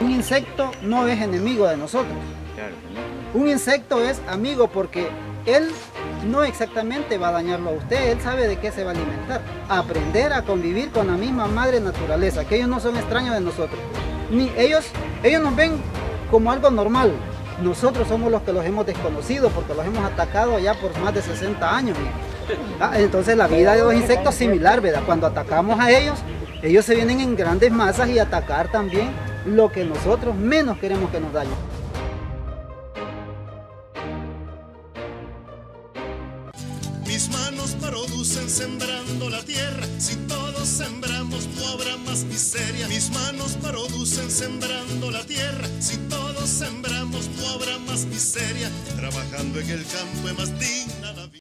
Un insecto no es enemigo de nosotros. Un insecto es amigo porque él no exactamente va a dañarlo a usted, él sabe de qué se va a alimentar. Aprender a convivir con la misma madre naturaleza, que ellos no son extraños de nosotros. Ni ellos, ellos nos ven como algo normal. Nosotros somos los que los hemos desconocido porque los hemos atacado ya por más de 60 años. Ah, entonces la vida de los insectos es similar, ¿verdad? Cuando atacamos a ellos, ellos se vienen en grandes masas y atacar también lo que nosotros menos queremos que nos dañen. Mis manos producen sembrando la tierra. Si todos sembramos, no habrá más miseria. Mis manos producen sembrando la tierra. Si todos Trabajando en el campo es más digno